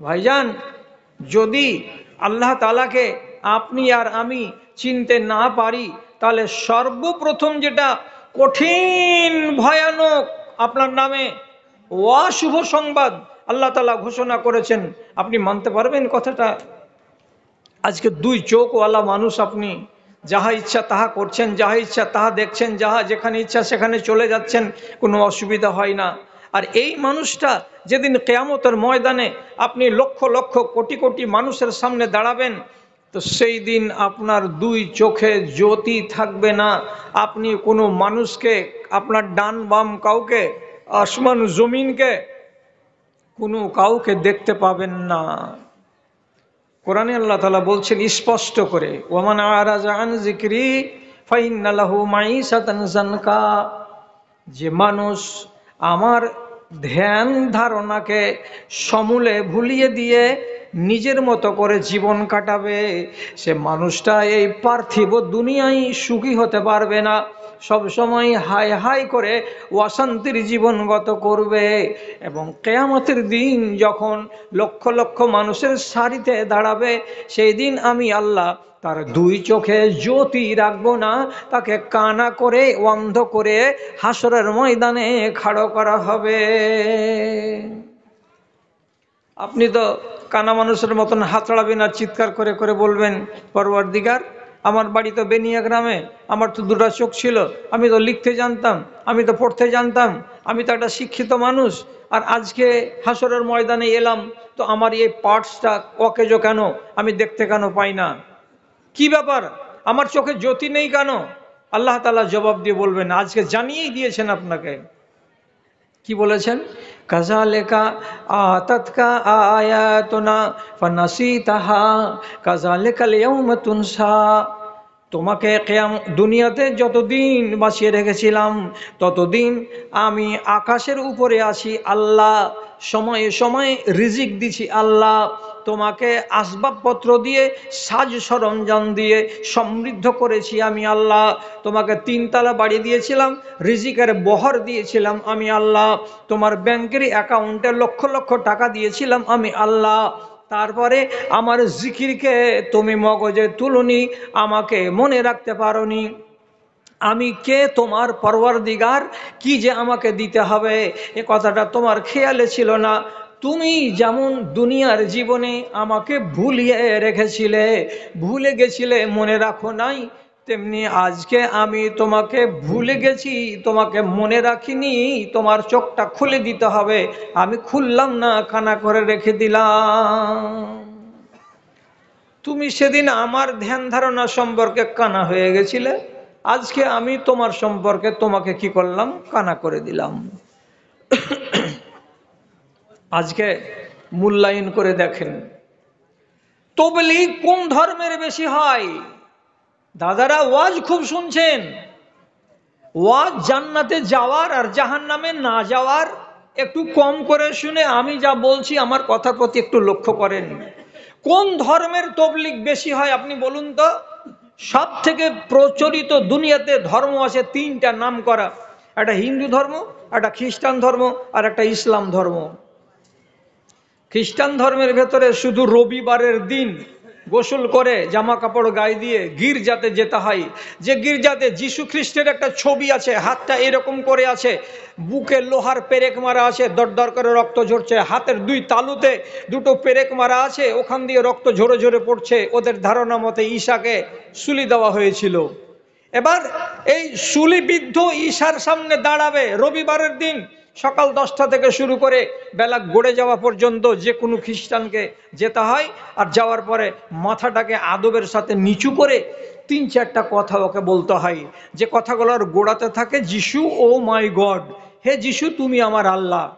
ভাইজান, যদি আল্লাহ তালাকে আপনি আর আমি চিনতে না পারি, তাহলে সর্বপ্রথম যেটা কঠিন, ভয়ানক আপনার নামে অশুভ সংবাদ আল্লাহ তালা ঘোষণা করেছেন। আপনি মানতে পারবেন কথাটা? আজকে দুই চোখওয়ালা মানুষ আপনি যাহা ইচ্ছা তাহা করছেন, যাহা ইচ্ছা তাহা দেখছেন, যাহা যেখানে ইচ্ছা সেখানে চলে যাচ্ছেন, কোনো অসুবিধা হয় না। আর এই মানুষটা যেদিন কেয়ামতের ময়দানে আপনি লক্ষ লক্ষ কোটি কোটি মানুষের সামনে দাঁড়াবেন, তো সেই দিন আপনার দুই চোখে জ্যোতি থাকবে না। আপনি কোনো মানুষকে, আপনার ডান বাম কাউকে, আসমান জমিনকে কোনো কাউকে দেখতে পাবেন না। কোরআনে আল্লাহ তালা বলছেন, স্পষ্ট করে ওমান আরাজান জিক্রি ফাইনালাহু মাইসাতান জানকা যে মানুষ আমার ধ্যান ধারণাকে সমূলে ভুলিয়ে দিয়ে নিজের মতো করে জীবন কাটাবে। সে মানুষটা এই পার্থিব দুনিয়ায় সুখী হতে পারবে না। সব সময় হাই হাই করে অশান্তির জীবন গত করবে এবং কেয়ামতের দিন যখন লক্ষ লক্ষ মানুষের সারিতে দাঁড়াবে, সেই দিন আমি আল্লাহ তার দুই চোখে জ্যোতি রাখব না। তাকে কানা করে, অন্ধ করে হাসরের ময়দানে খাড়ো করা হবে। আপনি তো কানা মানুষের মতন হাতড়াবেন আর চিৎকার করে করে বলবেন পরবর দিগার আমার বাড়ি তো বেনিয়া গ্রামে, আমার তো দুটা চোখ ছিল, আমি তো লিখতে জানতাম, আমি তো পড়তে জানতাম, আমি তো একটা শিক্ষিত মানুষ, আর আজকে হাসরের ময়দানে এলাম, তো আমার এই পার্টসটা অকেজো কেন, আমি দেখতে কেন পাই না? কি ব্যাপার? আমার চোখে জ্যোতি নেই কেন? আল্লাহ তালা জবাব দিয়ে বলবেন, আজকে জানিয়েই দিয়েছেন আপনাকে। কি বলেছেন? কাজালেকা আতৎকা আয়াতনা ফানাসিতাহা কাজালেকা লিয়াউমা তুনসা। তোমাকে কেয়াম, দুনিয়াতে যতদিন বাঁচিয়ে রেখেছিলাম, ততদিন আমি আকাশের উপরে আছি আল্লাহ। সময়ে সময়ে রিজিক দিছি আল্লাহ। তোমাকে আসবাবপত্র দিয়ে, সাজ সরঞ্জাম দিয়ে সমৃদ্ধ করেছি আমি আল্লাহ। তোমাকে তিনতলা বাড়ি দিয়েছিলাম, রিজিকের বহর দিয়েছিলাম আমি আল্লাহ। তোমার ব্যাংকের অ্যাকাউন্টে লক্ষ লক্ষ টাকা দিয়েছিলাম আমি আল্লাহ। তারপরে আমার জিকিরকে তুমি মগজে তুলনি, আমাকে মনে রাখতে পারোনি। আমি কে তোমার পরওয়ার দিগার কি যে আমাকে দিতে হবে? এ কথাটা তোমার খেয়ালে ছিল না। তুমি যেমন দুনিয়ার জীবনে আমাকে ভুলিয়ে রেখেছিলে, ভুলে গেছিলে, মনে রাখো নাই, তেমনি আজকে আমি তোমাকে ভুলে গেছি, তোমাকে মনে রাখিনি, তোমার চোখটা খুলে দিতে হবে, আমি খুললাম না কানা করে রেখে দিলাম। তুমি সেদিন আমার ধ্যান ধারণা সম্পর্কে কানা হয়ে গেছিলে, আজকে আমি তোমার সম্পর্কে তোমাকে কি করলাম? কানা করে দিলাম। আজকে মূল্যায়ন করে দেখেন। তবলি কোন ধর্মের বেশি হয়? দাদারা ওয়াজ খুব শুনছেন। ওয়াজ জান্নাতে যাওয়ার আর জাহান নামে না যাওয়ার একটু কম করে শুনে আমি যা বলছি আমার কথার প্রতি একটু লক্ষ্য করেন। কোন ধর্মের তবলিক বেশি হয় আপনি বলুন তো? সব থেকে প্রচলিত দুনিয়াতে ধর্ম আছে তিনটা নাম করা। একটা হিন্দু ধর্ম, একটা খ্রিস্টান ধর্ম আর একটা ইসলাম ধর্ম। খ্রিস্টান ধর্মের ভেতরে শুধু রবিবারের দিন গোসল করে জামা কাপড় গায়ে দিয়ে গির্জাতে যেতে হয়। যে গির্জাতে যিশু খ্রিস্টের একটা ছবি আছে, হাতটা এরকম করে আছে, বুকে লোহার পেরেক মারা আছে, দরদর করে রক্ত ঝরছে, হাতের দুই তালুতে দুটো পেরেক মারা আছে, ওখান দিয়ে রক্ত ঝরে ঝরে পড়ছে, ওদের ধারণা মতে ঈশাকে সুলি দেওয়া হয়েছিল। এবার এই সুলিবিদ্ধ ঈশার সামনে দাঁড়াবে রবিবারের দিন সকাল দশটা থেকে শুরু করে বেলা গড়ে যাওয়া পর্যন্ত যে কোনো খ্রিস্টানকে যেতে হয়, আর যাওয়ার পরে মাথাটাকে আদবের সাথে নিচু করে তিন চারটা কথা ওকে বলতে হয়। যে কথাগুলোর গোড়াতে থাকে, যিশু, ও মাই গড, হে যিশু, তুমি আমার আল্লাহ।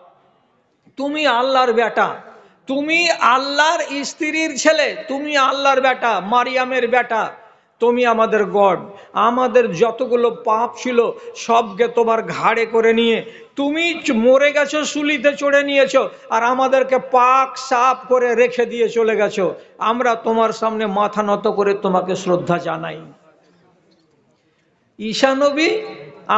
তুমি আল্লাহর বেটা। তুমি আল্লাহর স্ত্রীর ছেলে। তুমি আল্লাহর বেটা, মারিয়ামের বেটা। তুমি আমাদের গড। আমাদের যতগুলো পাপ ছিল, সবকে তোমার ঘাড়ে করে নিয়ে। তুমি মরে গেছো, সুলিতে চড়ে নিয়েছো, আর আমাদেরকে পাক সাপ করে রেখে দিয়ে চলে গেছো। আমরা তোমার সামনে মাথা নত করে তোমাকে শ্রদ্ধা জানাই। ঈশানবী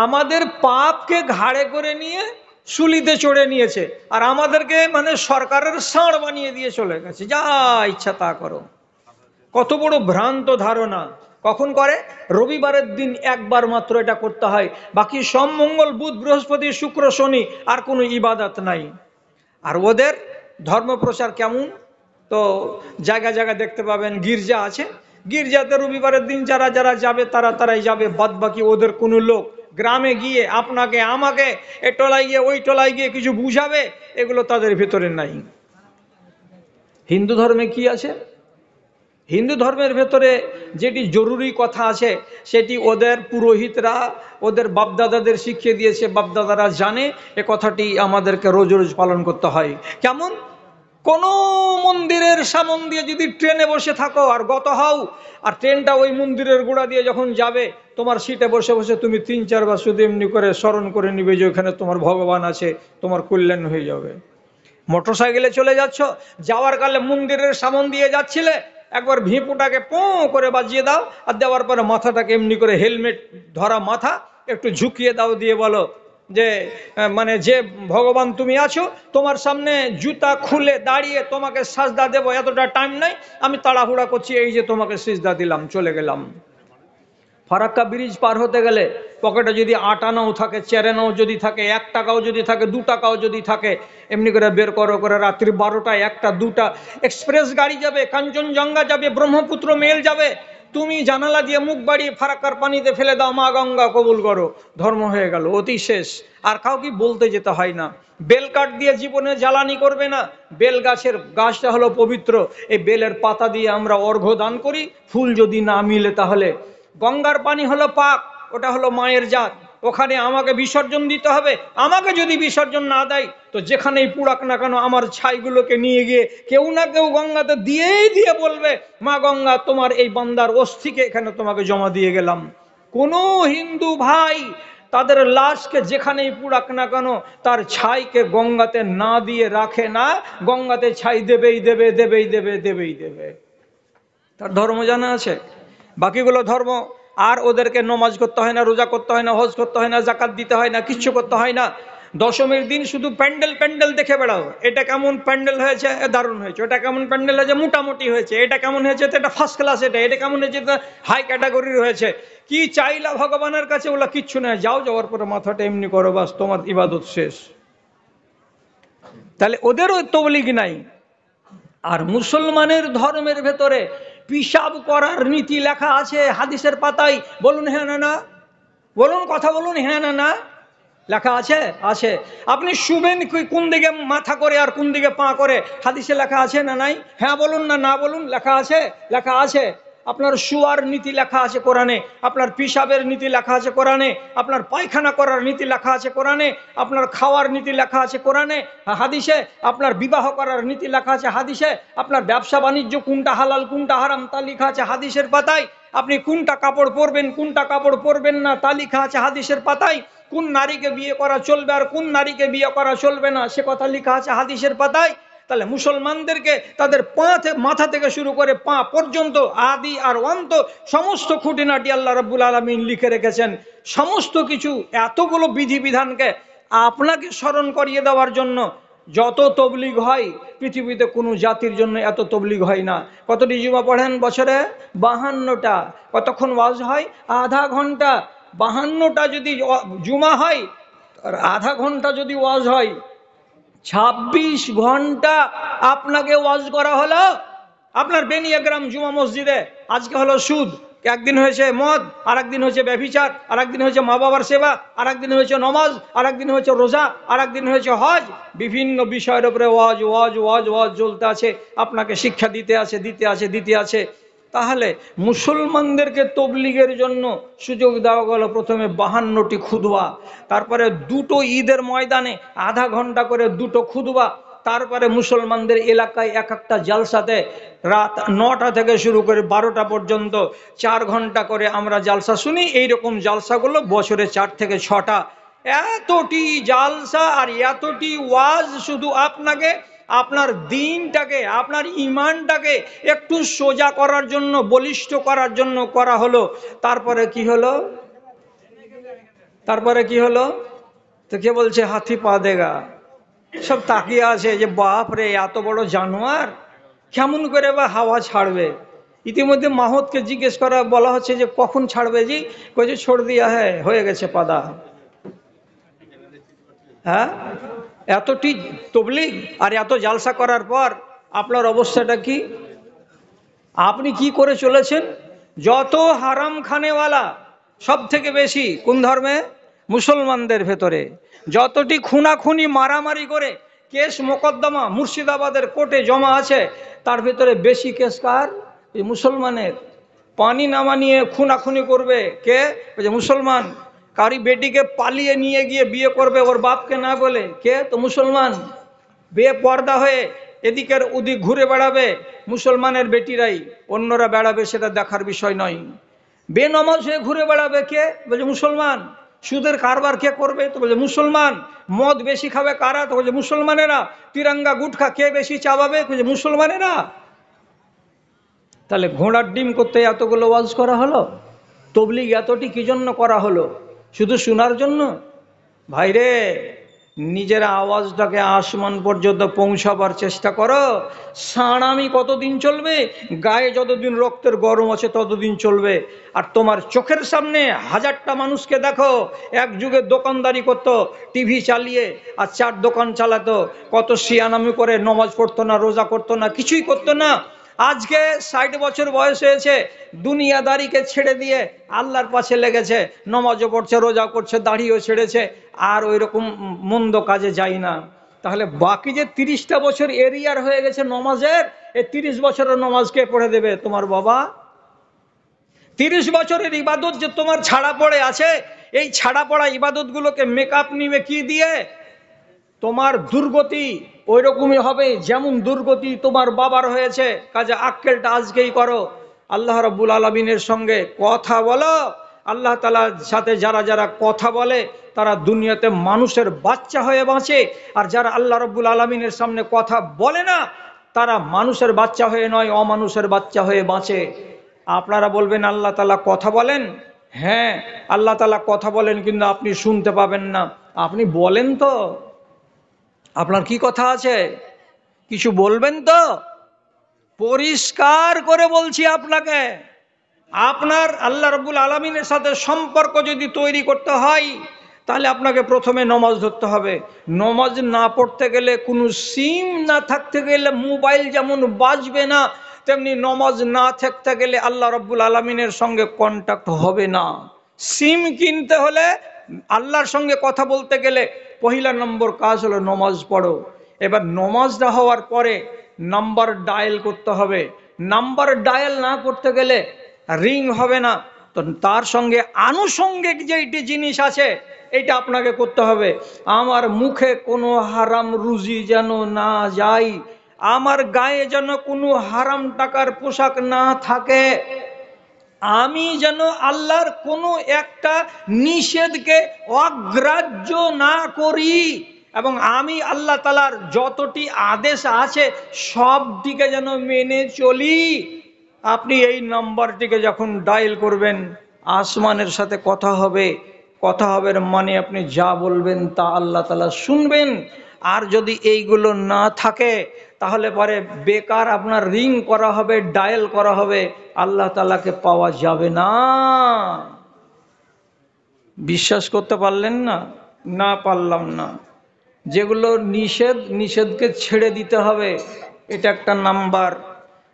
আমাদের পাপকে ঘাড়ে করে নিয়ে শুলিতে চড়ে নিয়েছে, আর আমাদেরকে মানে সরকারের ষাঁড় বানিয়ে দিয়ে চলে গেছে। যা ইচ্ছা তা করো। কত বড় ভ্রান্ত ধারণা। কখন করে? রবিবারের দিন একবার মাত্র এটা করতে হয়। বাকি সোম, মঙ্গল, বুধ, বৃহস্পতি, শুক্র, শনি আর কোনো ইবাদত নাই। আর ওদের ধর্ম প্রচার কেমন? তো জায়গা জায়গা দেখতে পাবেন, গির্জা আছে। গির্জাতে রবিবারের দিন যারা যারা যাবে, তারা তারাই যাবে। বাদ বাকি ওদের কোনো লোক গ্রামে গিয়ে আপনাকে, আমাকে, এ টলায় গিয়ে, ওই টলায় গিয়ে কিছু বুঝাবে, এগুলো তাদের ভেতরে নাই। হিন্দু ধর্মে কি আছে? হিন্দু ধর্মের ভেতরে যেটি জরুরি কথা আছে, সেটি ওদের পুরোহিতরা, ওদের বাপদাদাদের শিখিয়ে দিয়েছে। বাপদাদারা জানে এ কথাটি আমাদেরকে রোজ রোজ পালন করতে হয়। কেমন? কোনো মন্দিরের সামন দিয়ে যদি ট্রেনে বসে থাকো আর গত হও, আর ট্রেনটা ওই মন্দিরের গোড়া দিয়ে যখন যাবে, তোমার সিটে বসে বসে তুমি তিন চারবার শুধু এমনি করে স্মরণ করে নিবে যে ওখানে তোমার ভগবান আছে, তোমার কল্যাণ হয়ে যাবে। মোটর সাইকেলে চলে যাচ্ছ, যাওয়ার কালে মন্দিরের সামন দিয়ে যাচ্ছিলে একবার ভিঁপুটাকে পো করে বাজিয়ে দাও আর দেওয়ার পরে মাথাটাকে এমনি করে হেলমেট ধরা মাথা একটু ঝুঁকিয়ে দাও দিয়ে বলো যে মানে যে ভগবান তুমি আছো, তোমার সামনে জুতা খুলে দাঁড়িয়ে তোমাকে সাজদা দেবো, এতটা টাইম নাই, আমি তাড়াহুড়া করছি, এই যে তোমাকে সিজদা দিলাম, চলে গেলাম। ফারাক্কা ব্রিজ পার হতে গেলে পকেটে যদি আট আনাও থাকে চেরেনাও যদি থাকে, এক টাকাও যদি থাকে, দু টাকাও যদি থাকে, এমনি করে বের করো করে রাত্রি বারোটা একটা, দুটা, এক্সপ্রেস গাড়ি যাবে, কাঞ্চনজঙ্ঘা যাবে, ব্রহ্মপুত্র মেল যাবে, তুমি জানালা দিয়ে মুখ বাড়িয়ে ফারাক্কার পানিতে ফেলে দাও, মা গঙ্গা কবুল করো। ধর্ম হয়ে গেল, অতি শেষ। আর কাউকে বলতে যেতে হয় না। বেল কাঠ দিয়ে জীবনে জ্বালানি করবে না। বেল গাছের গাছটা হলো পবিত্র। এই বেলের পাতা দিয়ে আমরা অর্ঘ্য দান করি। ফুল যদি না মিলে তাহলে গঙ্গার পানি হলো পাক, ওটা হলো মায়ের জাত। ওখানে আমাকে বিসর্জন দিতে হবে। আমাকে যদি বিসর্জন না দেয়, তো যেখানেই পুড়াক না কেন আমার ছাইগুলোকে নিয়ে গিয়ে কেউ না কেউ গঙ্গাতে দিয়েই দিয়ে বলবে, মা গঙ্গা, তোমার এই বান্দার অস্থিকে এখানে তোমাকে জমা দিয়ে গেলাম। কোনো হিন্দু ভাই তাদের লাশকে যেখানেই পুড়াক না কেন তার ছাইকে গঙ্গাতে না দিয়ে রাখে না, গঙ্গাতে ছাই দেবেই দেবে দেবেই দেবে দেবেই দেবে। তার ধর্ম জানা আছে? বাকিগুলো ধর্ম। আর ওদেরকে নমাজ করতে হয় না, রোজা করতে হয় না, হজ করতে হয় না জাকাত দিতে হয় না, কিচ্ছু করতে হয় না। দশমীর দিন শুধু প্যান্ডেল প্যান্ডেল দেখে বেড়াও। এটা কেমন প্যান্ডেল হয়েছে? দারুণ হয়েছে। ওটা কেমন প্যান্ডেল হয়েছে? মোটামুটি হয়েছে। এটা কেমন হয়েছে? এটা ফার্স্ট ক্লাস এটা। এটা কেমন হয়েছে? হাই ক্যাটাগরির হয়েছে। কি চাইলা ভগবানের কাছে? ওগুলো কিচ্ছু নেই। যাও, যাওয়ার পরে মাথাটা এমনি করো, বাস, তোমার ইবাদত শেষ। তাহলে ওদেরও তবলিগ নাই। আর মুসলমানের ধর্মের ভেতরে পিসাব করার নীতি লেখা আছে হাদিসের পাতায়। বলুন হ্যাঁ না না বলুন, কথা বলুন হ্যাঁ না না লেখা আছে? আছে। আপনি শুবেন কোন দিকে মাথা করে আর কোন দিকে পা করে? হাদিসে লেখা আছে না নাই? হ্যাঁ বলুন না না বলুন, লেখা আছে? লেখা আছে। আপনার শুয়ার নীতি লেখা আছে কোরআনে, আপনার পিসাবের নীতি লেখা আছে কোরআনে, আপনার পায়খানা করার নীতি লেখা আছে কোরআনে, আপনার খাওয়ার নীতি লেখা আছে কোরআনে, হাদিসে আপনার বিবাহ করার নীতি লেখা আছে হাদিসে, আপনার ব্যবসা বাণিজ্য কোনটা হালাল, কোনটা হারাম তা লেখা আছে হাদিসের পাতায়, আপনি কোনটা কাপড় পরবেন, কোনটা কাপড় পরবেন না তা লেখা আছে হাদিসের পাতায়, কোন নারীকে বিয়ে করা চলবে আর কোন নারীকে বিয়ে করা চলবে না সে কথা লেখা আছে হাদিসের পাতায়। তাহলে মুসলমানদেরকে তাদের পা মাথা থেকে শুরু করে পা পর্যন্ত, আদি আর অন্ত, সমস্ত খুঁটিনাটি আল্লাহ রব্বুল আলমিন লিখে রেখেছেন। সমস্ত কিছু, এতগুলো বিধিবিধানকে আপনাকে স্মরণ করিয়ে দেওয়ার জন্য যত তবলিগ হয়, পৃথিবীতে কোনো জাতির জন্য এত তবলিগ হয় না। কতটি জুমা পড়েন বছরে? বাহান্নটা। কতক্ষণ ওয়াজ হয়? আধা ঘণ্টা। বাহান্নটা যদি জুমা হয় আর আধা ঘণ্টা যদি ওয়াজ হয় ছাব্বিশ ঘণ্টা আপনাকে ওয়াজ করা হলো। আপনার বেনিয়াগ্রাম জুমা মসজিদে। আজকে হলো সুদ। একদিন হয়েছে মদ আর একদিন হয়েছে ব্যভিচার আর একদিন হয়েছে মা বাবার সেবা আর একদিন হয়েছে নমাজ আর একদিন হয়েছে রোজা আর একদিন হয়েছে হজ। বিভিন্ন বিষয়ের উপরে ওয়াজ ওয়াজ ওয়াজ ওয়াজ চলতে আছে। আপনাকে শিক্ষা দিতে আছে দিতে আছে দিতে আছে। তাহলে মুসলমানদেরকে তবলিগের জন্য সুযোগ দেওয়া গেল প্রথমে বাহান্নটি খুদবা, তারপরে দুটো ঈদের ময়দানে আধা ঘণ্টা করে দুটো খুদবা, তারপরে মুসলমানদের এলাকায় এক একটা জালসাতে রাত নটা থেকে শুরু করে বারোটা পর্যন্ত চার ঘণ্টা করে আমরা জালসা শুনি। এইরকম জালসাগুলো বছরে চার থেকে ছটা। এতটি জালসা আর এতটি ওয়াজ শুধু আপনাকে আপনার দিনটাকে, আপনার ইমানটাকে একটু সোজা করার জন্য, বলিষ্ঠ করার জন্য করা হলো। তারপরে কি হলো? তারপরে কি হলো? তো কে বলছে, হাতি পা দেগা। সব তাকিয়ে আছে যে, বাপ রে, এত বড় জানোয়ার? কেমন করে বা হাওয়া ছাড়বে? ইতিমধ্যে মাহতকে জিজ্ঞেস করা, বলা হচ্ছে যে, কখন ছাড়বে জি? কয়েছে ছোড় দিয়া হ্যাঁ হয়ে গেছে পাদা। হ্যাঁ? এতটি তবলিগ আর এত জালসা করার পর আপনার অবস্থাটা কি? আপনি কি করে চলেছেন? যত হারাম খানেওয়ালা সব থেকে বেশি কোন ধর্মে? মুসলমানদের ভেতরে। যতটি খুনাখুনি মারামারি করে কেস মোকদ্দমা মুর্শিদাবাদের কোর্টে জমা আছে, তার ভেতরে বেশি কেস কার? মুসলমানের। পানি নামা নিয়ে খুনাখুনি করবে কে? মুসলমান কারি বেটিকে পালিয়ে নিয়ে গিয়ে বিয়ে করবে, ওর বাপকে না বলে? কে? তো মুসলমান। বিয়ে পর্দা হয়ে এদিকের ওদিক ঘুরে বেড়াবে মুসলমানের বেটিরাই, অন্যরা বেড়াবে সেটা দেখার বিষয় নয়। বেনমাজ হয়ে ঘুরে বেড়াবে কে? বলছে মুসলমান। সুদের কারবার কে করবে? তো বলছে মুসলমান। মদ বেশি খাবে কারা? তো বলছে মুসলমানেরা। তিরঙ্গা, গুটখা কে বেশি চাবাবে? বলছে মুসলমানেরা। তাহলে ঘোড়ার ডিম করতে এতগুলো ওয়াজ করা হলো? তবলিগ এতটি কি জন্য করা হলো? শুধু শোনার জন্য? ভাইরে, নিজের আওয়াজটাকে আসমান পর্যন্ত পৌঁছাবার চেষ্টা করো। সাঁড়ামি কতদিন চলবে? গায়ে যতদিন রক্তের গরম আছে ততদিন চলবে। আর তোমার চোখের সামনে হাজারটা মানুষকে দেখো। এক যুগে দোকানদারি করতো, টিভি চালিয়ে আর চার দোকান চালাতো। কত শিয়ানামি করে, নমাজ পড়তো না, রোজা করতো না, কিছুই করতো না। আজকে ষাট বছর বয়স হয়েছে, দুনিয়াদারিকে ছেড়ে দিয়ে আল্লাহর পাশে লেগেছে, নমাজও পড়ছে রোজা করছে, দাড়িও ছেড়েছে, আর ওই রকম মন্দ কাজে যাই না। তাহলে বাকি যে তিরিশটা বছর এরিয়ার হয়ে গেছে নমাজের, এই তিরিশ বছরের নমাজকে পড়ে দেবে তোমার বাবা? তিরিশ বছরের ইবাদত যে তোমার ছাড়া পড়ে আছে, এই ছাড়া পড়া ইবাদতগুলোকে মেকআপ নিবে কি দিয়ে? তোমার দুর্গতি ওই রকমই হবে যেমন দুর্গতি তোমার বাবার হয়েছে। কাজে আক্কেলটা আজকেই করো। আল্লাহ রব্বুল আলমিনের সঙ্গে কথা বলো। আল্লাহ তালার সাথে যারা যারা কথা বলে, তারা দুনিয়াতে মানুষের বাচ্চা হয়ে বাঁচে। আর যারা আল্লাহ রব্বুল আলমিনের সামনে কথা বলে না, তারা মানুষের বাচ্চা হয়ে নয়, অমানুষের বাচ্চা হয়ে বাঁচে। আপনারা বলবেন, আল্লাহ তালা কথা বলেন? হ্যাঁ আল্লাহ তালা কথা বলেন, কিন্তু আপনি শুনতে পাবেন না। আপনি বলেন তো। আপনার কি কথা আছে? কিছু বলবেন তো? পরিষ্কার করে বলছি আপনাকে। আপনার আল্লাহ রব্বুল আলমিনের সাথে সম্পর্ক যদি তৈরি করতে হয়, তাহলে আপনাকে প্রথমে নমাজ ধরতে হবে। নমাজ না পড়তে গেলে, কোনো সিম না থাকতে গেলে, মোবাইল যেমন বাজবে না, তেমনি নমাজ না থাকতে গেলে আল্লাহ রব্বুল আলমিনের সঙ্গে কন্ট্যাক্ট হবে না। সিম কিনতে হলে আল্লাহর সঙ্গে কথা বলতে গেলে পহিলা নম্বর কাজ হলো নমাজ পড়ো। এবার নমাজটা হওয়ার পরে নাম্বার ডায়াল করতে হবে। নাম্বার ডায়াল না করতে গেলে রিং হবে না। তো তার সঙ্গে আনুষঙ্গিক যেইটি জিনিস আছে এটা আপনাকে করতে হবে। আমার মুখে কোনো হারাম রুজি যেন না যায় আমার গায়ে যেন কোনো হারাম টাকার পোশাক না থাকে আমি যেন আল্লাহর কোনো একটা নিষেধকে অগ্রাহ্য না করি এবং আমি আল্লাহ তালার যতটি আদেশ আছে সবটিকে যেন মেনে চলি। আপনি এই নাম্বারটিকে যখন ডায়াল করবেন, আসমানের সাথে কথা হবে কথা হবে মানে আপনি যা বলবেন তা আল্লাহ তালা শুনবেন। আর যদি এইগুলো না থাকে তাহলে পরে বেকার আপনার রিং করা হবে, ডায়াল করা হবে, আল্লাহ তালাকে পাওয়া যাবে না। বিশ্বাস করতে পারলেন না না পারলাম না। যেগুলো নিষেধ, নিষেধকে ছেড়ে দিতে হবে, এটা একটা নাম্বার।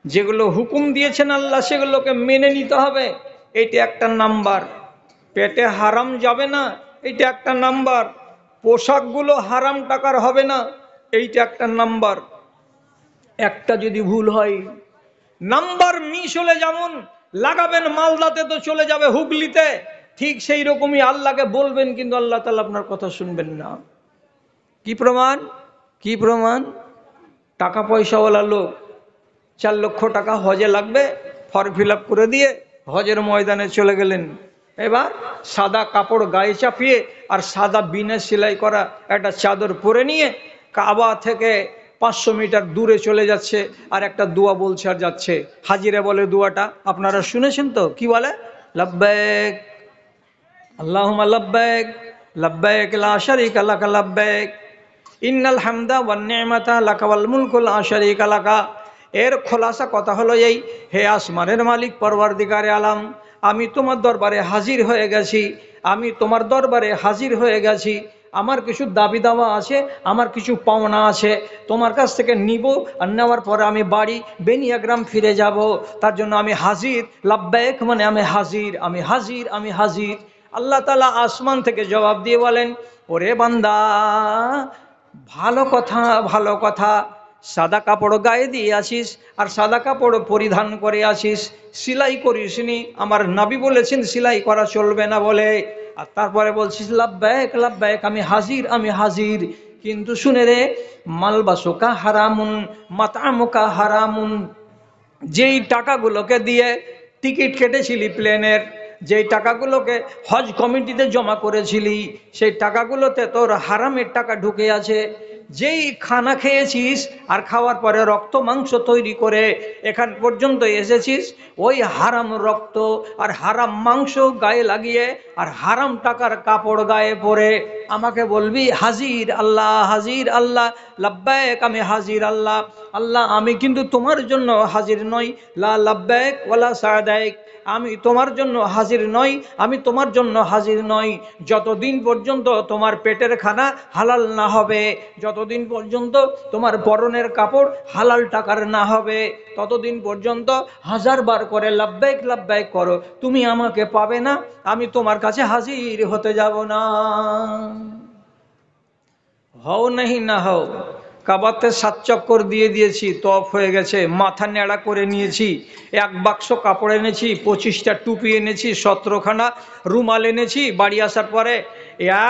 যেগুলো হুকুম দিয়েছেন আল্লাহ, সেগুলোকে মেনে নিতে হবে, এটা একটা নাম্বার। পেটে হারাম যাবে না, এটা একটা নাম্বার। পোশাকগুলো হারাম টাকার হবে না, এইটা একটা নাম্বার। একটা যদি ভুল হয়, নাম্বার মিস হলে যেমন লাগাবেন মালদাতে তো চলে যাবে হুগলিতে, ঠিক সেই রকমই আল্লাহকে বলবেন, কিন্তু আল্লাহ তালা আপনার কথা শুনবেন না। কি প্রমাণ? কি প্রমাণ? টাকা পয়সাওয়ালা লোক, চার লক্ষ টাকা হজে লাগবে ফর্ম ফিল করে দিয়ে হজের ময়দানে চলে গেলেন। এবার সাদা কাপড় গায়ে চাপিয়ে আর সাদা বিনে সেলাই করা একটা চাদর পরে নিয়ে কাবা থেকে পাঁচশো মিটার দূরে চলে যাচ্ছে আর একটা দোয়া বলছে আর যাচ্ছে। হাজিরে বলে দোয়াটা, আপনারা শুনেছেন তো? কি বলে? লব্বেক আল্লাহ লব্বেক লব্বাইক লা শারিকা লাক লব্বাইক ইন্নাল হামদা ওয়ান নি'মাতা লাকা ওয়াল মুলকু, লা এর খোলাসা কথা হলো এই, হে আসমানের মালিক, পরওয়ারদিগারে আলাম, আমি তোমার দরবারে হাজির হয়ে গেছি, আমি তোমার দরবারে হাজির হয়ে গেছি আমার কিছু দাবি দাওয়া আছে, আমার কিছু পাওনা আছে, তোমার কাছ থেকে নিব আর নেওয়ার পরে আমি বাড়ি বেনিয়াগ্রাম ফিরে যাব। তার জন্য আমি হাজির, লাব্বায়েক মানে আমি হাজির আমি হাজির আমি হাজির। আল্লাহ তালা আসমান থেকে জবাব দিয়ে বলেন, ওরে বান্দা, ভালো কথা ভালো কথা। সাদা কাপড় গায়ে দিয়ে আসিস আর সাদা কাপড় পরিধান করে আসিস। সিলাই করিসনি। আমার নাবি বলেছেন, সিলাই করা চলবে না বলে। আর তারপরে বলছিস লাভবায়ক লাভবায়ক আমি হাজির আমি হাজির। কিন্তু শুনে রে, মালবাসোকা হারামুন, মাতামোকা হারামুন। যেই টাকাগুলোকে দিয়ে টিকিট কেটেছিলি প্লেনের, যেই টাকাগুলোকে হজ কমিটিতে জমা করেছিলি, সেই টাকাগুলোতে তোর হারামের টাকা ঢুকে আছে। যেই খানা খেয়েছিস আর খাওয়ার পরে রক্ত মাংস তৈরি করে এখান পর্যন্ত এসেছিস, ওই হারাম রক্ত আর হারাম মাংস গায়ে লাগিয়ে আর হারাম টাকার কাপড় গায়ে পরে আমাকে বলবি, হাজির আল্লাহ হাজির আল্লাহ, লাব্বায়ক আমি হাজির আল্লাহ আল্লাহ আমি কিন্তু তোমার জন্য হাজির নই, লা লাব্বায়ক ওলা সাদায়ক। আমি তোমার জন্য হাজির নই, আমি তোমার জন্য হাজির নই। যতদিন পর্যন্ত তোমার পেটের খানা হালাল না হবে, যতদিন পর্যন্ত তোমার পরনের কাপড় হালাল টাকার না হবে, ততদিন পর্যন্ত হাজার বার করে লাভবাইক লাভবাইক করো। তুমি আমাকে পাবে না, আমি তোমার কাছে হাজির হতে যাব না। হও নাহি না হও কাবাতে সাত চক্কর দিয়ে দিয়েছি, তফ হয়ে গেছে, মাথা নেড়া করে নিয়েছি, এক বাক্স কাপড় এনেছি, পঁচিশটা টুপি এনেছি, সতেরোখানা রুমাল এনেছি, বাড়ি আসার পরে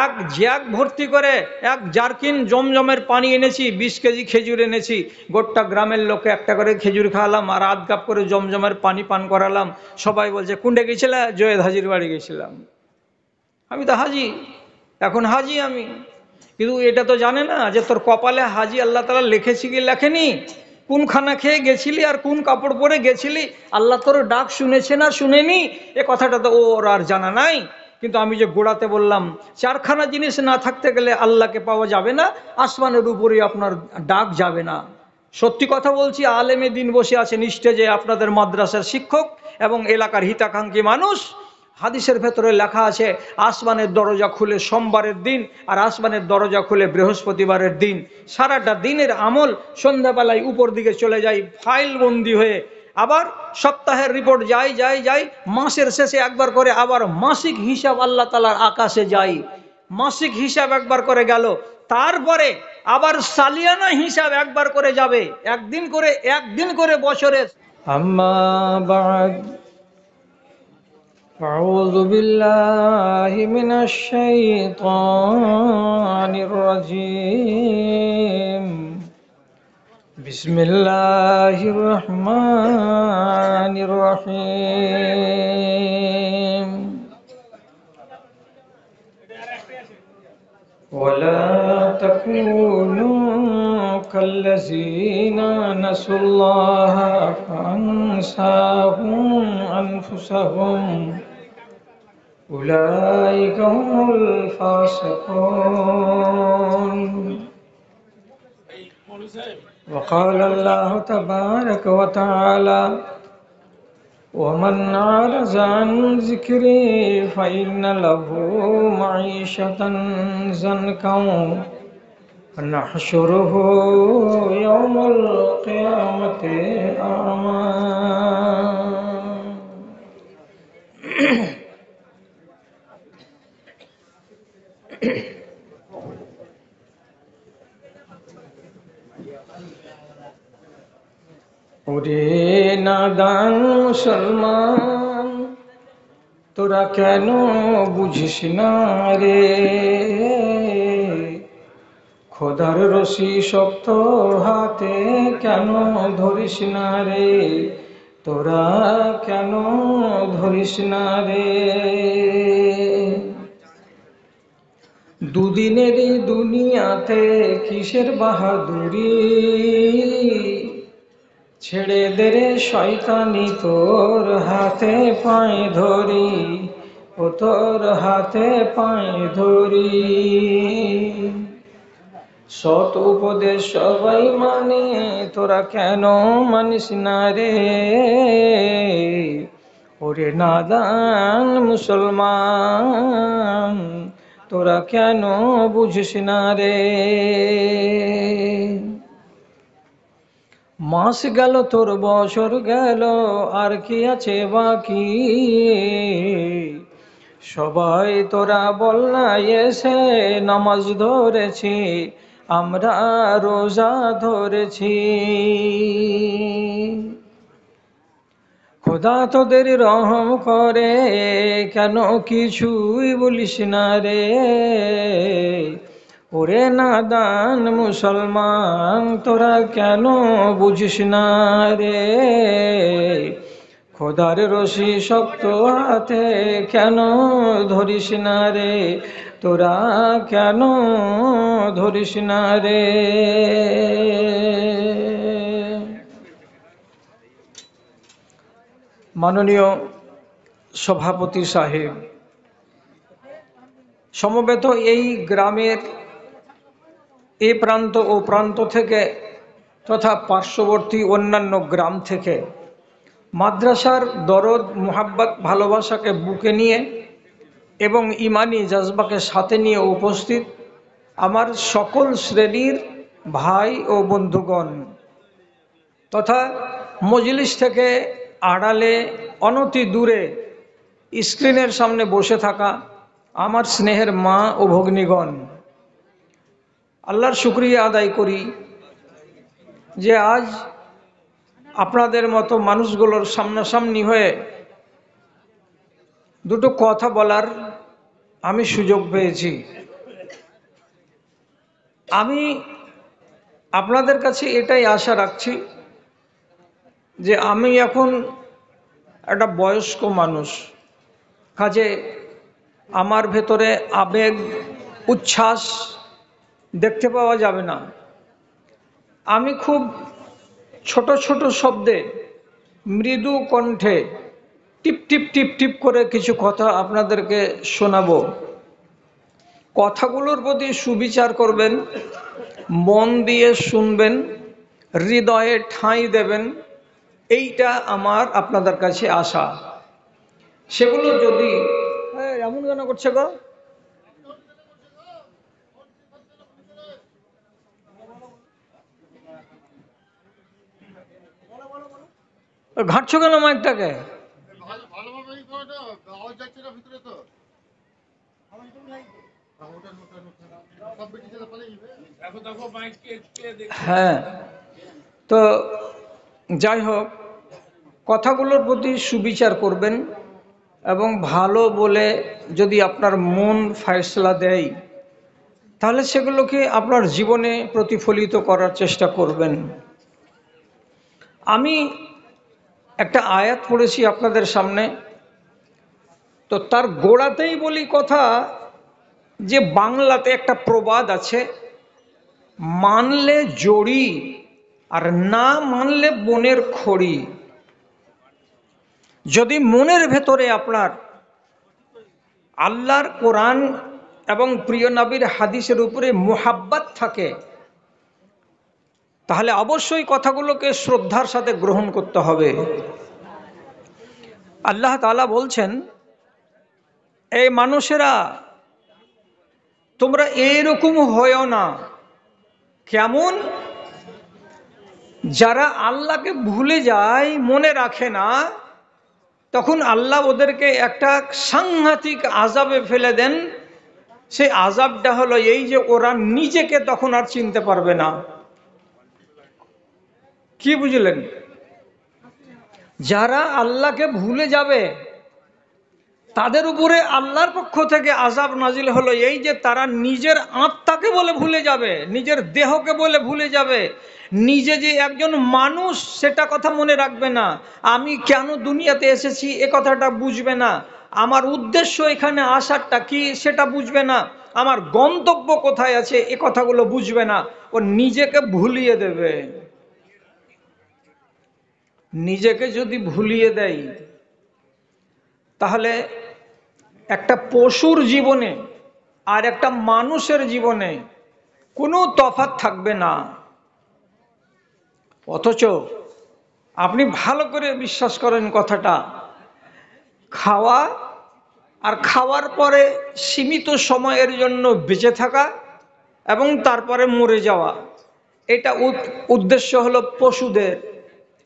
এক জ্যাক ভর্তি করে, এক জারকিন জমজমের পানি এনেছি, বিশ কেজি খেজুর এনেছি, গোটা গ্রামের লোকে একটা করে খেজুর খাওয়ালাম, আর আধ কাপ করে জমজমের পানি পান করালাম, সবাই বলছে কুন্ডে গেছিলাম জয়েদ হাজির বাড়ি গেছিলাম। আমি তো হাজি, এখন হাজি আমি। কিন্তু এটা তো জানে না যে তোর কপালে হাজি আল্লাহ তালা লিখেছি কি লেখেনি? কোন খানা খেয়ে গেছিলি আর কোন কাপড় পরে গেছিলি? আল্লাহ তোর ডাক শুনেছে না শুনেনি? এ কথাটা তো ওর আর জানা নাই। কিন্তু আমি যে গোড়াতে বললাম, চারখানা জিনিস না থাকতে গেলে আল্লাহকে পাওয়া যাবে না, আসমানের উপরে আপনার ডাক যাবে না। সত্যি কথা বলছি, আলেমে দিন বসে আছেন স্টেজে আপনাদের মাদ্রাসার শিক্ষক এবং এলাকার হিতাকাঙ্ক্ষী মানুষ হাদিসের ভেতরে লেখা আছে, আসমানের দরজা খুলে সোমবারের দিন আর আসমানের দরজা খুলে বৃহস্পতিবারের দিন। সারাটা দিনের আমল সন্ধ্যাবেলায় উপর দিকে চলে যায়, ফাইল বন্দি হয়ে আবার সপ্তাহের রিপোর্ট যাই যাই যাই, মাসের শেষে একবার করে আবার মাসিক হিসাব আল্লাহ তালার আকাশে যাই। মাসিক হিসাব একবার করে গেল, তারপরে আবার সালিয়ানা হিসাব একবার করে যাবে, একদিন করে একদিন করে বছরের। আম্মা أعوذ بالله من الشيطان الرجيم. بسم الله الرحمن الرحيم. ولا تكونوا كالذين نسوا الله فأنساهم أنفسهم. أولئك هم الفاسقون. وقال الله تبارك وتعالى ومن عرض عن ذكري فإن له معيشة زنكا ونحشره يوم القيامة أعمى. ওরে নাদান মুসলমান, তোরা কেন বুঝিস না রে? খোদার রশি শক্ত হাতে কেন ধরিস না রে? তোরা কেন ধরিস না রে? দুদিনের দুনিয়াতে কিসের বাহাদুরি? ছেড়ে দে রে শয়তানি, তোর হাতে পায়ে ধরি, ও তোর হাতে পায়ে ধরি। সত উপদেশ সবাই মানে তোরা কেন মানিস না রে? ওরে নাদান মুসলমান, তোরা কেন বুঝিস না রে? মাস গেল, তোর বছর গেল, আর কি আছে বাকি? সবাই তোরা বল না, এসে নামাজ ধরেছি, আমরা রোজা ধরেছি। খোদা তোদের রহম করে, কেন কিছুই বলিস না রে? ওরে নাদান মুসলমান, তোরা কেন বুঝিস না রে? খোদার রশি শক্ত হাতে কেন ধরিস না রে? তোরা কেন ধরিস না রে? মাননীয় সভাপতি সাহেব, সমবেত এই গ্রামের এ প্রান্ত ও প্রান্ত থেকে তথা পার্শ্ববর্তী অন্যান্য গ্রাম থেকে মাদ্রাসার দরদ, মোহাব্বত, ভালোবাসাকে বুকে নিয়ে এবং ইমানি জজবাকে সাথে নিয়ে উপস্থিত আমার সকল শ্রেণির ভাই ও বন্ধুগণ তথা মজলিস থেকে আড়ালে, অনতি দূরে, স্ক্রিনের সামনে বসে থাকা আমার স্নেহের মা ও ভগ্নীগণ। আল্লাহর শুক্রিয়া আদায় করি যে আজ আপনাদের মতো মানুষগুলোর সামনাসামনি হয়ে দুটো কথা বলার আমি সুযোগ পেয়েছি। আমি আপনাদের কাছে এটাই আশা রাখছি যে আমি এখন একটা বয়স্ক মানুষ। কাজে আমার ভেতরে আবেগ, উচ্ছ্বাস দেখতে পাওয়া যাবে না। আমি খুব ছোট ছোট শব্দে মৃদু কণ্ঠে টিপ টিপ টিপ টিপ করে কিছু কথা আপনাদেরকে শোনাব। কথাগুলোর প্রতি সুবিচার করবেন, মন দিয়ে শুনবেন, হৃদয়ে ঠাঁই দেবেন, এইটা আমার আপনাদের কাছে আশা। সেগুলো যদি এমন কেন করছে গো? ঘাঁটছো কেন মাইকটাকে। হ্যাঁ তো যাই হোক, কথাগুলোর প্রতি সুবিচার করবেন এবং ভালো বলে যদি আপনার মন ফয়সলা দেয়, তাহলে সেগুলোকে আপনার জীবনে প্রতিফলিত করার চেষ্টা করবেন আমি একটা আয়াত পড়েছি আপনাদের সামনে। তো তার গোড়াতেই বলি কথা যে বাংলাতে একটা প্রবাদ আছে, মানলে জড়ি আর না মানলে বনের খড়ি। যদি মনের ভেতরে আপনার আল্লাহর কোরআন এবং প্রিয় নবীর হাদিসের উপরে মোহাব্বাত থাকে তাহলে অবশ্যই কথাগুলোকে শ্রদ্ধার সাথে গ্রহণ করতে হবে। আল্লাহ তাআলা বলছেন, এই মানুষেরা, তোমরা এইরকম হয়েও না। কেমন? যারা আল্লাহকে ভুলে যায়, মনে রাখে না, তখন আল্লাহ ওদেরকে একটা সাংঘাতিক আজাবে ফেলে দেন। সেই আজাবটা হলো এই যে ওরা নিজেকে তখন আর চিনতে পারবে না। কি বুঝলেন? যারা আল্লাহকে ভুলে যাবে, তাদের উপরে আল্লাহর পক্ষ থেকে আজাব নাজিল হলো। এই যে তারা নিজের আত্মাকে বলে ভুলে যাবে, নিজের দেহকে বলে ভুলে যাবে, নিজে যে একজন মানুষ, সেটা কথা মনে রাখবে না। আমি কেন দুনিয়াতে এসেছি, এ কথাটা বুঝবে না। আমার উদ্দেশ্য এখানে আসারটা কি, সেটা বুঝবে না। আমার গন্তব্য কোথায় আছে, এ কথাগুলো বুঝবে না। ও নিজেকে ভুলিয়ে দেবে। নিজেকে যদি ভুলিয়ে দেয়, তাহলে একটা পশুর জীবনে আর একটা মানুষের জীবনে কোনো তফাৎ থাকবে না। অথচ আপনি ভালো করে বিশ্বাস করেন কথাটা, খাওয়া আর খাওয়ার পরে সীমিত সময়ের জন্য বেঁচে থাকা এবং তারপরে মরে যাওয়া, এটা উদ- উদ্দেশ্য হলো পশুদের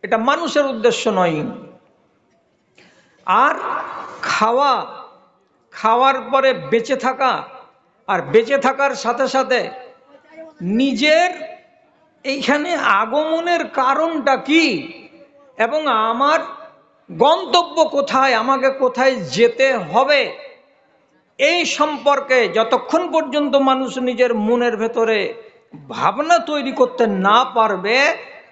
এটা মানুষের উদ্দেশ্য নয়। আর খাওয়া, খাওয়ার পরে বেঁচে থাকা আর বেঁচে থাকার সাথে সাথে নিজের এইখানে আগমনের কারণটা কি এবং আমার গন্তব্য কোথায়, আমাকে কোথায় যেতে হবে, এই সম্পর্কে যতক্ষণ পর্যন্ত মানুষ নিজের মনের ভেতরে ভাবনা তৈরি করতে না পারবে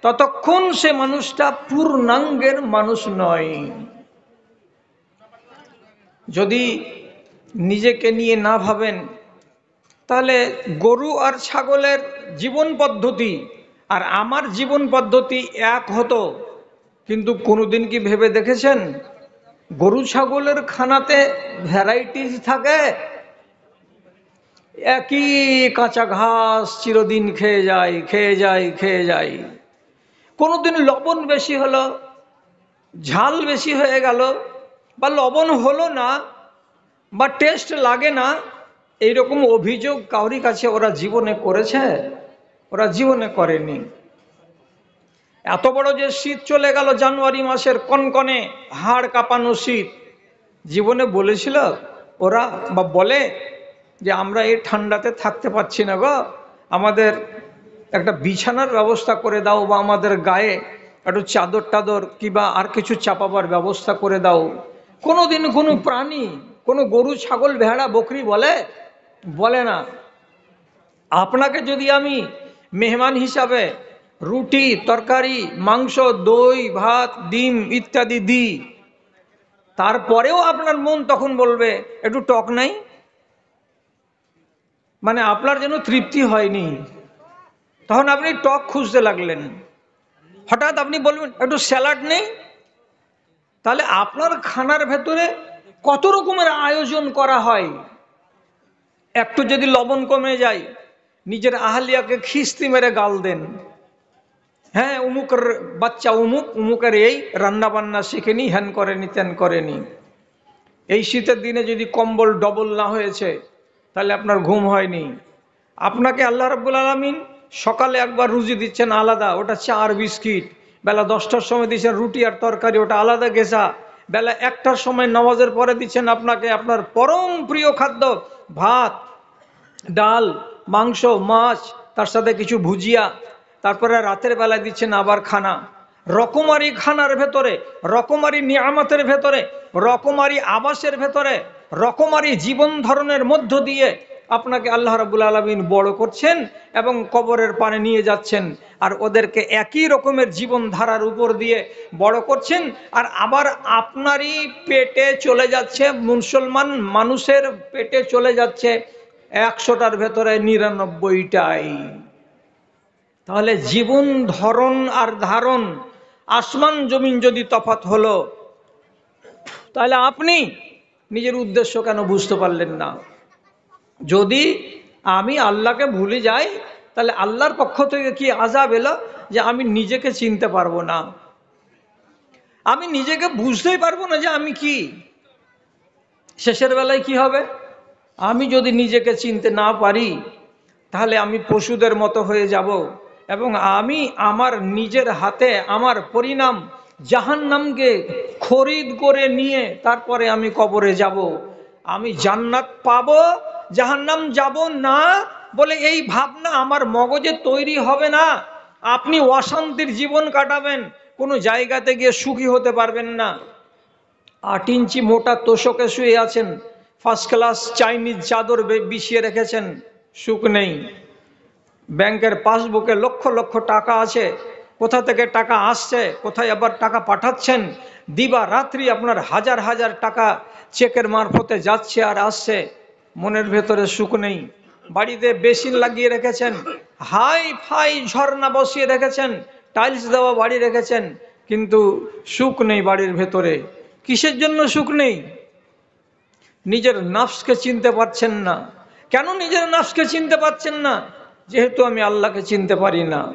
ততক্ষণ সে মানুষটা পূর্ণাঙ্গের মানুষ নয়। যদি নিজেকে নিয়ে না ভাবেন, তাহলে গরু আর ছাগলের জীবন পদ্ধতি আর আমার জীবন পদ্ধতি এক হতো। কিন্তু কোনোদিন কি ভেবে দেখেছেন? গরু ছাগলের খানাতে ভ্যারাইটিস থাকে। একই কাঁচা ঘাস চিরদিন খেয়ে যায় খেয়ে যায় খেয়ে যায়। কোনোদিন লবণ বেশি হলো, ঝাল বেশি হয়ে গেল, বা লবণ হলো না, বা টেস্ট লাগে না, এইরকম অভিযোগ কাউরি কাছে ওরা জীবনে করেছে? ওরা জীবনে করেনি। এত বড় যে শীত চলে গেল জানুয়ারি মাসের কনকনে, হাড় কাঁপানো শীত। জীবনে বলেছিল ওরা, বা বলে যে, আমরা এই ঠান্ডাতে থাকতে পারছি না গো। আমাদের একটা বিছানার ব্যবস্থা করে দাও বা আমাদের গায়ে একটু চাদর টাদর কিবা আর কিছু চাপাবার ব্যবস্থা করে দাও। কোনোদিন কোনো প্রাণী, কোনো গরু, ছাগল, ভেড়া, বকরি বলে? বলে না। আপনাকে যদি আমি মেহমান হিসাবে রুটি, তরকারি, মাংস, দই, ভাত, ডিম ইত্যাদি দিই, তারপরেও আপনার মন তখন বলবে, একটু টক নাই? মানে আপনার যেন তৃপ্তি হয়নি। তখন আপনি টক খুঁজতে লাগলেন। হঠাৎ আপনি বলবেন, একটু স্যালাড নেই? তাহলে আপনার খানার ভেতরে কত রকমের আয়োজন করা হয়? একটু যদি লবণ কমে যায়, নিজের আহালিয়াকে খিস্তি মেরে গাল দেন। হ্যাঁ উমুকের বাচ্চা উমুক, উমুকের এই রান্না বান্না শিখেনি হ্যান করেনি ত্যান করেনি। এই শীতের দিনে যদি কম্বল ডবল না হয়েছে, তাহলে আপনার ঘুম হয়নি। আপনাকে আল্লাহ রাব্বুল আলমিন সকালে একবার রুজি দিচ্ছেন আলাদা, ওটা চা আর বিস্কিট। বেলা দশটার সময় দিচ্ছেন রুটি আর তরকারি, ওটা আলাদা গেসা বেলা একটার সময় নামাজের পরে দিচ্ছেন আপনাকে আপনার পরম প্রিয় খাদ্য, ভাত, ডাল, মাংস, মাছ, তার সাথে কিছু ভুজিয়া। তারপরে রাতের বেলায় দিচ্ছেন আবার খানা। রকমারি খানার ভেতরে, রকমারি নিয়ামতের ভেতরে, রকমারি আবাসের ভেতরে, রকমারি জীবন ধরনের মধ্য দিয়ে আপনাকে আল্লাহ রাবুল আলমিন বড় করছেন এবং কবরের পানে নিয়ে যাচ্ছেন। আর ওদেরকে একই রকমের জীবন ধারার উপর দিয়ে বড় করছেন। আর আবার আপনারই পেটে চলে যাচ্ছে, মুসলমান মানুষের পেটে চলে যাচ্ছে একশোটার ভেতরে নিরানব্বইটাই। তাহলে জীবন ধরন আর ধারণ, আসমান জমিন যদি তফাত হলো, তাহলে আপনি নিজের উদ্দেশ্য কেন বুঝতে পারলেন না? যদি আমি আল্লাহকে ভুলে যাই, তাহলে আল্লাহর পক্ষ থেকে কি আজাব এলো? যে আমি নিজেকে চিনতে পারব না। আমি নিজেকে বুঝতেই পারব না যে আমি কি। শেষের বেলায় কি হবে? আমি যদি নিজেকে চিনতে না পারি, তাহলে আমি পশুদের মতো হয়ে যাব এবং আমি আমার নিজের হাতে আমার পরিণাম জাহান্নামকে খরিদ করে নিয়ে তারপরে আমি কবরে যাব। আমি জান্নাত পাবো জাহান্নাম যাব না বলে এই ভাবনা আমার মগজে তৈরি হবে না। আপনি অশান্তির জীবন কাটাবেন, কোনো জায়গাতে গিয়ে সুখী হতে পারবেন না। আট ইঞ্চি মোটা তোষকে শুয়ে আছেন ফার্স্ট ক্লাস চাইনিজ চাদর বিছিয়ে রেখেছেন, সুখ নেই। ব্যাংকের পাসবুকে লক্ষ লক্ষ টাকা আছে, কোথা থেকে টাকা আসছে, কোথায় আবার টাকা পাঠাচ্ছেন, দিবা রাত্রি আপনার হাজার হাজার টাকা চেকের মারফতে যাচ্ছে আর আসছে। মনের ভেতরে সুখ নেই। বাড়িতে বেসিন লাগিয়ে রেখেছেন, হাই ফাই ঝর্ণা বসিয়ে রেখেছেন, টাইলস দেওয়া বাড়ি রেখেছেন, কিন্তু সুখ নেই বাড়ির ভেতরে। কিসের জন্য সুখ নেই? নিজের নফসকে চিনতে পারছেন না। কেন নিজের নাফসকে চিনতে পারছেন না? যেহেতু আমি আল্লাহকে চিনতে পারি না।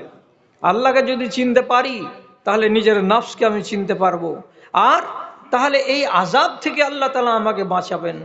আল্লাহকে যদি চিনতে পারি, তাহলে নিজের নফসকে আমি চিনতে পারব। আর তাহলে এই আজাব থেকে আল্লাহ তালা আমাকে বাঁচাবেন।